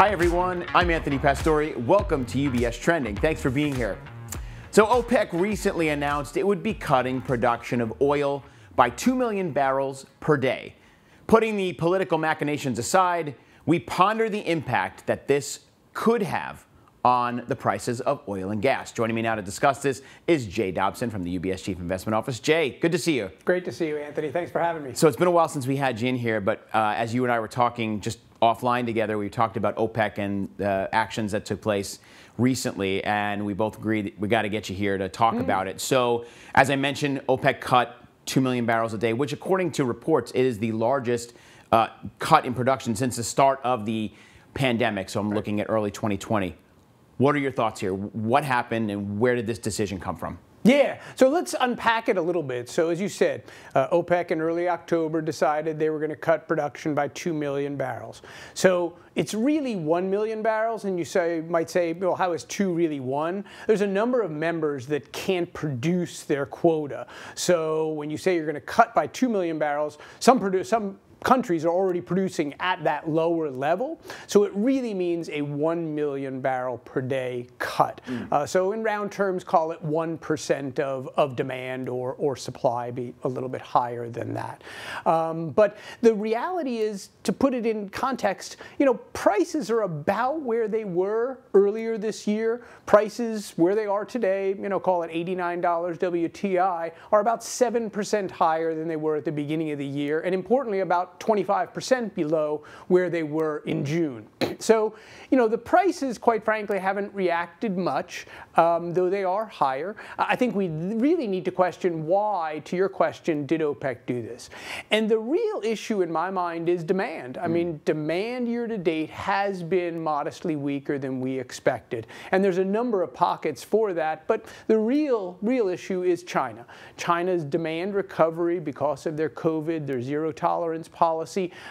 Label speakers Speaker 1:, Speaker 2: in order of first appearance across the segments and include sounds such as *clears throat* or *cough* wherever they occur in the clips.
Speaker 1: Hi, everyone. I'm Anthony Pastore. Welcome to UBS Trending. Thanks for being here. So, OPEC recently announced it would be cutting production of oil by 2 million barrels per day. Putting the political machinations aside, we ponder the impact that this could have on the prices of oil and gas. Joining me now to discuss this is Jay Dobson from the UBS Chief Investment Office. Jay, good to see you.
Speaker 2: Great to see you, Anthony. Thanks for having me.
Speaker 1: So it's been a while since we had you in here, but uh, as you and I were talking just offline together, we talked about OPEC and uh, actions that took place recently, and we both agreed we got to get you here to talk mm. about it. So, as I mentioned, OPEC cut 2 million barrels a day, which, according to reports, is the largest uh, cut in production since the start of the pandemic. So, I'm right. looking at early 2020. What are your thoughts here? What happened, and where did this decision come from?
Speaker 2: Yeah, so let's unpack it a little bit. So as you said, uh, OPEC in early October decided they were going to cut production by 2 million barrels. So it's really 1 million barrels, and you say might say, well, how is 2 really 1? There's a number of members that can't produce their quota. So when you say you're going to cut by 2 million barrels, some, produce, some countries are already producing at that lower level. So it really means a 1 million barrel per day cut. Mm. Uh, so in round terms, call it 1% of, of demand or, or supply, be a little bit higher than that. Um, but the reality is, to put it in context, you know, prices are about where they were earlier this year. Prices where they are today, you know, call it $89 WTI, are about 7% higher than they were at the beginning of the year. And importantly, about 25% below where they were in June. *clears throat* So, you know, the prices, quite frankly, haven't reacted much, um, though they are higher. I think we really need to question why, to your question, did OPEC do this? And the real issue in my mind is demand. I mm. mean, demand year to date has been modestly weaker than we expected. And there's a number of pockets for that, but the real, real issue is China. China's demand recovery because of their COVID, their zero tolerance policy,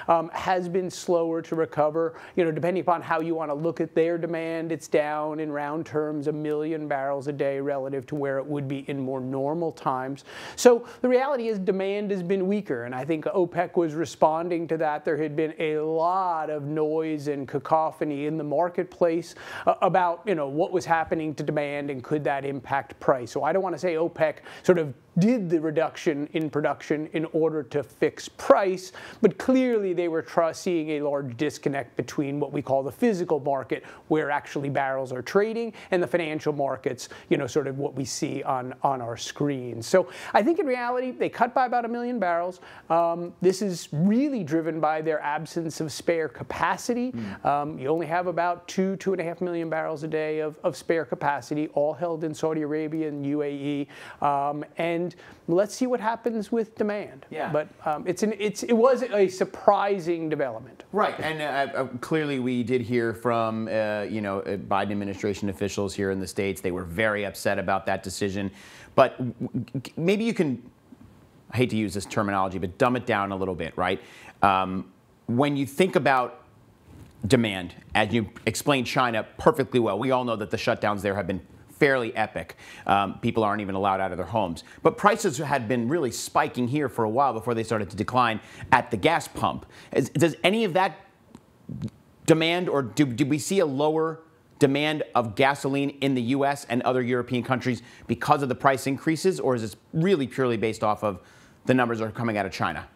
Speaker 2: um, has been slower to recover. You know, depending upon how you want to look at their demand, it's down in round terms a million barrels a day relative to where it would be in more normal times. So the reality is demand has been weaker, and I think OPEC was responding to that. There had been a lot of noise and cacophony in the marketplace uh, about you know what was happening to demand and could that impact price. So I don't want to say OPEC sort of did the reduction in production in order to fix price, but clearly they were seeing a large disconnect between what we call the physical market, where actually barrels are trading, and the financial markets, you know, sort of what we see on, on our screens. So I think in reality, they cut by about a million barrels. Um, this is really driven by their absence of spare capacity. Mm. Um, you only have about two, two and a half million barrels a day of, of spare capacity, all held in Saudi Arabia and UAE. Um, and and let's see what happens with demand.
Speaker 1: Yeah.
Speaker 2: But um, it's an it's it was a surprising development.
Speaker 1: Right, and uh, uh, clearly we did hear from uh, you know uh, Biden administration officials here in the states. They were very upset about that decision. But maybe you can. I hate to use this terminology, but dumb it down a little bit, right? Um, when you think about demand, as you explained China perfectly well, we all know that the shutdowns there have been fairly epic. Um, people aren't even allowed out of their homes. But prices had been really spiking here for a while before they started to decline at the gas pump. Is, does any of that demand, or do, do we see a lower demand of gasoline in the U.S. and other European countries because of the price increases, or is this really purely based off of the numbers that are coming out of China?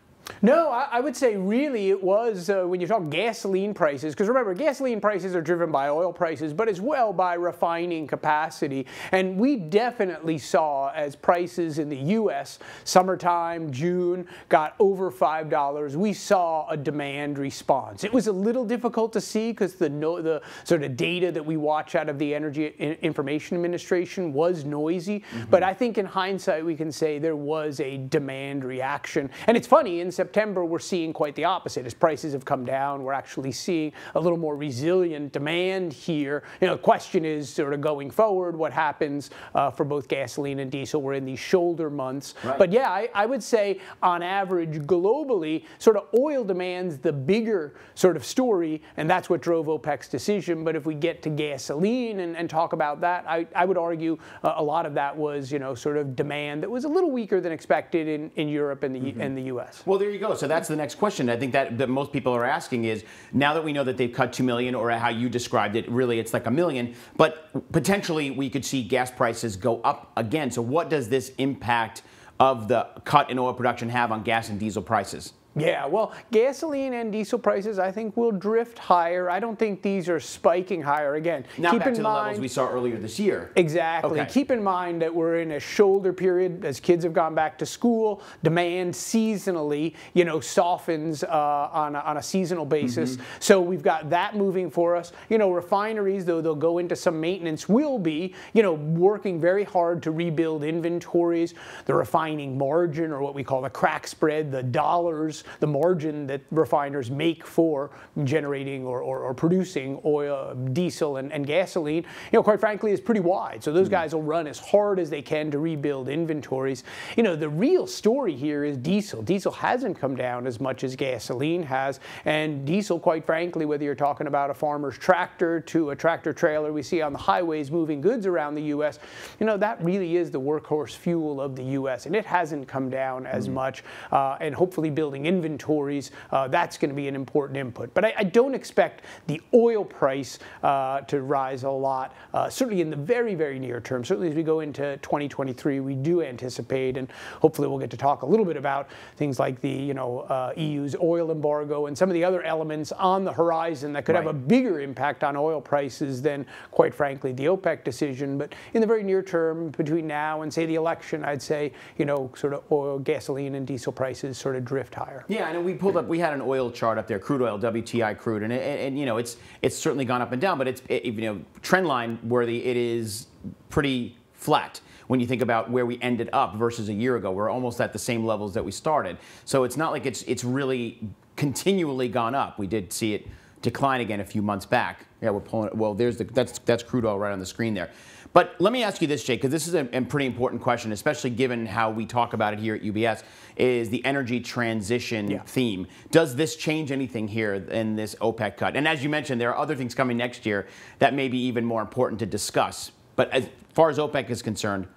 Speaker 2: No, I, I, would say really it was uh, when you talk gasoline prices, because remember, gasoline prices are driven by oil prices, but as well by refining capacity. And we definitely saw as prices in the U.S., summertime, June, got over $5, we saw a demand response. It was a little difficult to see because the, no, the sort of data that we watch out of the Energy Information Administration was noisy. Mm -hmm. But I think in hindsight, we can say there was a demand reaction. And it's funny, in September, we're seeing quite the opposite. As prices have come down, we're actually seeing a little more resilient demand here. You know, the question is sort of going forward, what happens uh, for both gasoline and diesel? We're in these shoulder months. Right. But yeah, I, I, would say on average, globally, sort of oil demand's the bigger sort of story, and that's what drove OPEC's decision. But if we get to gasoline and, and talk about that, I, I would argue uh, a lot of that was, you know, sort of demand that was a little weaker than expected in, in Europe and the, mm -hmm. and the U.S.
Speaker 1: Well, there you go. So that's the next question. I think that, that most people are asking is now that we know that they've cut 2 million, or how you described it, really it's like a million, but potentially we could see gas prices go up again. So, what does this impact of the cut in oil production have on gas and diesel prices?
Speaker 2: Yeah, well, gasoline and diesel prices, I think, will drift higher. I don't think these are spiking higher. Again,
Speaker 1: Not
Speaker 2: keep
Speaker 1: back
Speaker 2: in
Speaker 1: to
Speaker 2: mind,
Speaker 1: the levels we saw earlier this year.
Speaker 2: Exactly.
Speaker 1: Okay.
Speaker 2: Keep in mind that we're in a shoulder period as kids have gone back to school. Demand seasonally, you know, softens uh, on, a, on a seasonal basis.
Speaker 1: Mm-hmm.
Speaker 2: So we've got that moving for us. You know, refineries, though they'll go into some maintenance, will be, you know, working very hard to rebuild inventories. The refining margin, or what we call the crack spread, the dollars the margin that refiners make for generating or, or, or producing oil, diesel, and, and, gasoline, you know, quite frankly, is pretty wide. So those guys will run as hard as they can to rebuild inventories. You know, the real story here is diesel. Diesel hasn't come down as much as gasoline has, and diesel, quite frankly, whether you're talking about a farmer's tractor to a tractor trailer we see on the highways moving goods around the U.S., you know, that really is the workhorse fuel of the U.S., and it hasn't come down as mm. much, uh, and hopefully building inventories, uh, that's going to be an important input. But I, I don't expect the oil price uh, to rise a lot, uh, certainly in the very, very near term. Certainly as we go into 2023, we do anticipate, and hopefully we'll get to talk a little bit about things like the you know uh, EU's oil embargo and some of the other elements on the horizon that could right. have a bigger impact on oil prices than, quite frankly, the OPEC decision. But in the very near term, between now and say the election, I'd say you know sort of oil, gasoline, and diesel prices sort of drift higher.
Speaker 1: Yeah, and we pulled up. We had an oil chart up there, crude oil, WTI crude, and, and, and you know it's it's certainly gone up and down, but it's it, you know trend line worthy. It is pretty flat when you think about where we ended up versus a year ago. We're almost at the same levels that we started. So it's not like it's it's really continually gone up. We did see it decline again a few months back. Yeah, we're pulling. Well, there's the that's that's crude oil right on the screen there. But let me ask you this, Jake, because this is a, a, pretty important question, especially given how we talk about it here at UBS, is the energy transition yeah. theme. Does this change anything here in this OPEC cut? And as you mentioned, there are other things coming next year that may be even more important to discuss. But as far as OPEC is concerned,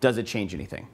Speaker 1: does it change anything?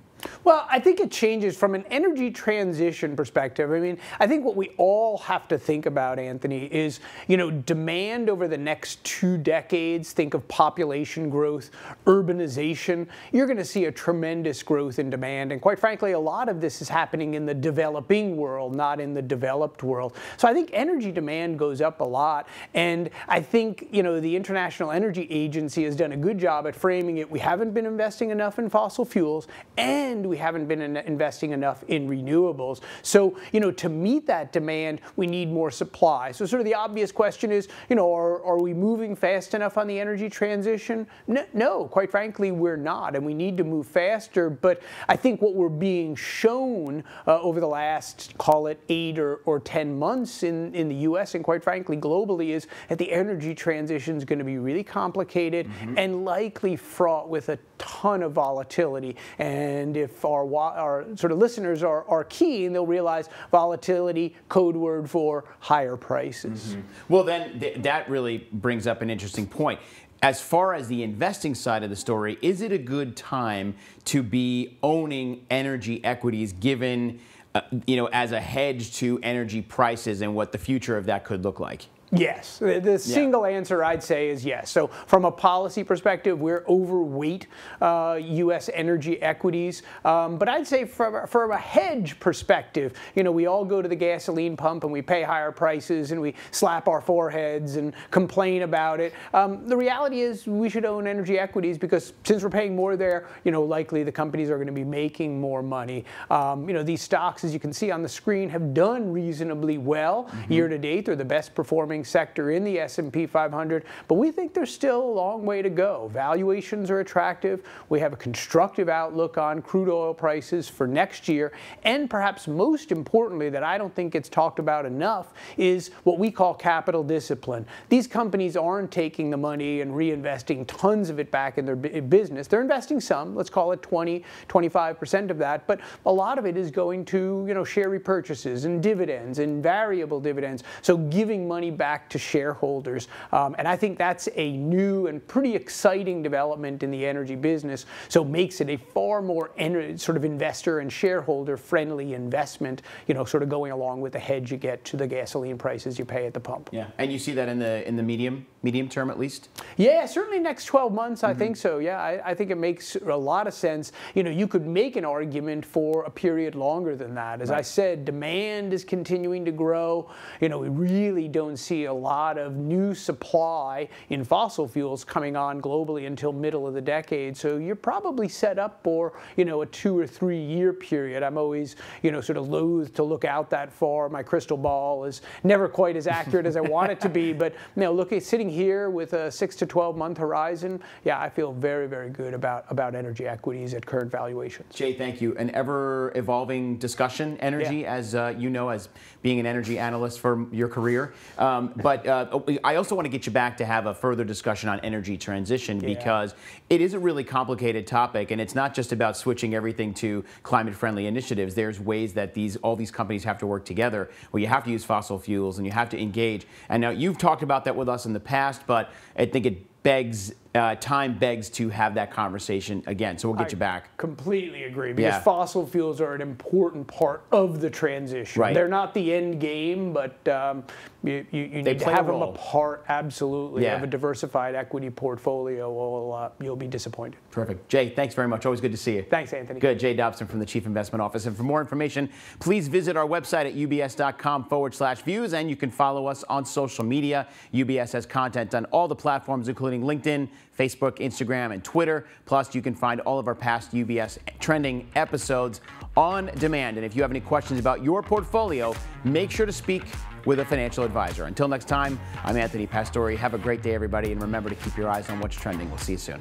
Speaker 2: Well, I think it changes from an energy transition perspective. I mean, I think what we all have to think about, Anthony, is, you know, demand over the next two decades. Think of population growth, urbanization. You're going to see a tremendous growth in demand. And quite frankly, a lot of this is happening in the developing world, not in the developed world. So I think energy demand goes up a lot. And I think, you know, the International Energy Agency has done a good job at framing it. We haven't been investing enough in fossil fuels and and we haven't been in investing enough in renewables. So, you know, to meet that demand, we need more supply. So sort of the obvious question is, you know, are, are we moving fast enough on the energy transition? No, no, quite frankly, we're not, and we need to move faster. But I think what we're being shown uh, over the last, call it eight or, or 10 months in, in the US and quite frankly globally is that the energy transition is going to be really complicated mm -hmm. and likely fraught with a ton of volatility. And if our, our sort of listeners are, are keen, they'll realize volatility, code word for higher prices. Mm -hmm.
Speaker 1: Well, then th that really brings up an interesting point. As far as the investing side of the story, is it a good time to be owning energy equities given, uh, you know, as a hedge to energy prices and what the future of that could look like?
Speaker 2: Yes. The, the single answer I'd say is yes. So from a policy perspective, we're overweight uh, U.S. energy equities. Um, but I'd say from, from a hedge perspective, you know, we all go to the gasoline pump and we pay higher prices and we slap our foreheads and complain about it. Um, the reality is we should own energy equities because since we're paying more there, you know, likely the companies are going to be making more money. Um, you know, these stocks, as you can see on the screen, have done reasonably well mm -hmm. year to date. They're the best performing sector in the S&P 500, but we think there's still a long way to go. Valuations are attractive. We have a constructive outlook on crude oil prices for next year, and perhaps most importantly that I don't think gets talked about enough is what we call capital discipline. These companies aren't taking the money and reinvesting tons of it back in their business. They're investing some, let's call it 20, 25% of that, but a lot of it is going to, you know, share repurchases and dividends and variable dividends. So giving money back back to shareholders. Um, and I think that's a new and pretty exciting development in the energy business. So makes it a far more sort of investor and shareholder friendly investment, you know, sort of going along with the hedge you get to the gasoline prices you pay at the pump.
Speaker 1: Yeah. And you see that in the in the medium medium term at least?
Speaker 2: Yeah, certainly next 12 months, I mm-hmm. think so. Yeah, I, I, think it makes a lot of sense. You know, you could make an argument for a period longer than that. As right. I said, demand is continuing to grow. You know, we really don't see a lot of new supply in fossil fuels coming on globally until middle of the decade. So you're probably set up for, you know, a two or three year period. I'm always, you know, sort of loath to look out that far. My crystal ball is never quite as accurate as I want it to be. *laughs* But, you know, look, sitting here with a six to 12 month horizon, yeah, I feel very, very good about, about energy equities at current valuations.
Speaker 1: Jay, thank you. An ever evolving discussion, energy, yeah. as uh, you know, as being an energy analyst for your career. Um, but uh, I also want to get you back to have a further discussion on energy transition yeah. because it is a really complicated topic, and it's not just about switching everything to climate-friendly initiatives. There's ways that these all these companies have to work together, where you have to use fossil fuels and you have to engage. And now you've talked about that with us in the past, but I think it begs uh, time begs to have that conversation again. So we'll get
Speaker 2: I
Speaker 1: you back.
Speaker 2: Completely agree because yeah. fossil fuels are an important part of the transition.
Speaker 1: Right.
Speaker 2: They're not the end game, but um, you, you, you need to have them a part absolutely yeah. of a diversified equity portfolio. Or uh, you'll be disappointed.
Speaker 1: Perfect. Jay, thanks very much. Always good to see you.
Speaker 2: Thanks, Anthony.
Speaker 1: Good. Jay Dobson from the Chief Investment Office. And for more information, please visit our website at ubs.com forward slash views, and you can follow us on social media. UBS has content on all the platforms, including LinkedIn, Facebook, Instagram, and Twitter. Plus, you can find all of our past UBS trending episodes on demand. And if you have any questions about your portfolio, make sure to speak with a financial advisor. Until next time, I'm Anthony Pastore. Have a great day, everybody, and remember to keep your eyes on what's trending. We'll see you soon.